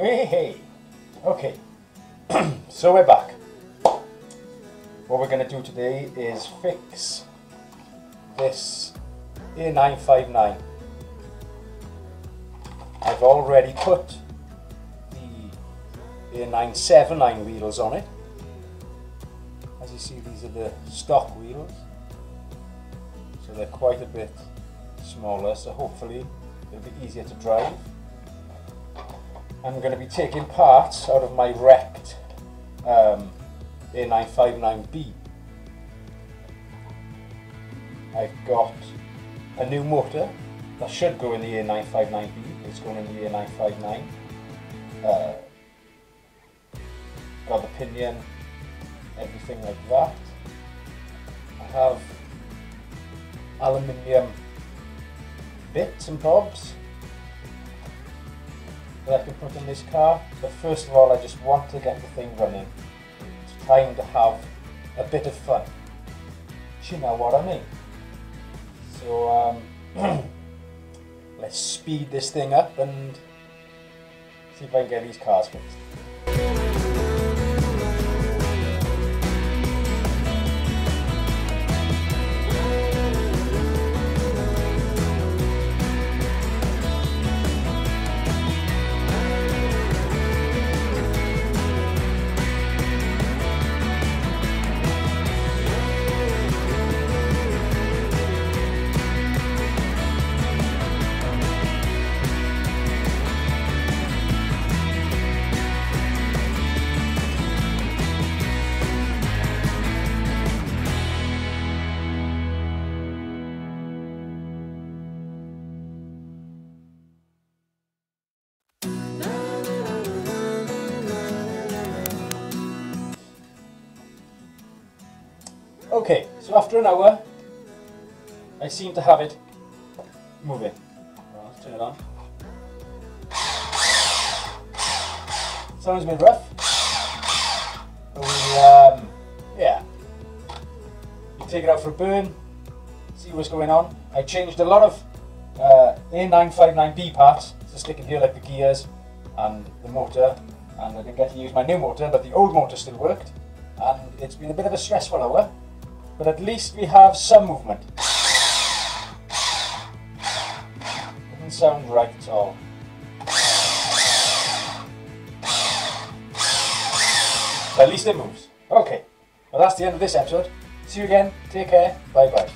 Hey, hey. Okay. so we're back. What we're going to do today is fix this A959. I've already put the A979 wheels on it. As you see, these are the stock wheels. So they're quite a bit smaller, so hopefully it'll be easier to drive. I'm going to be taking parts out of my wrecked um, A959B. I've got a new motor that should go in the A959B, it's going in the A959. Uh, got the pinion, everything like that. I have aluminium bits and bobs that I can put in this car. But first of all, I just want to get the thing running. It's time to have a bit of fun. Do you know what I mean? So um, let's speed this thing up and see if I can get these cars fixed. Okay, so after an hour, I seem to have it moving. Well, let's turn it on. Sounds a bit rough. But we, um, yeah. You take it out for a burn, see what's going on. I changed a lot of uh, A959B parts to stick in here, like the gears and the motor. And I didn't get to use my new motor, but the old motor still worked. And it's been a bit of a stressful hour but at least we have some movement. Doesn't sound right at all. But at least it moves. Okay, well that's the end of this episode. See you again, take care, bye bye.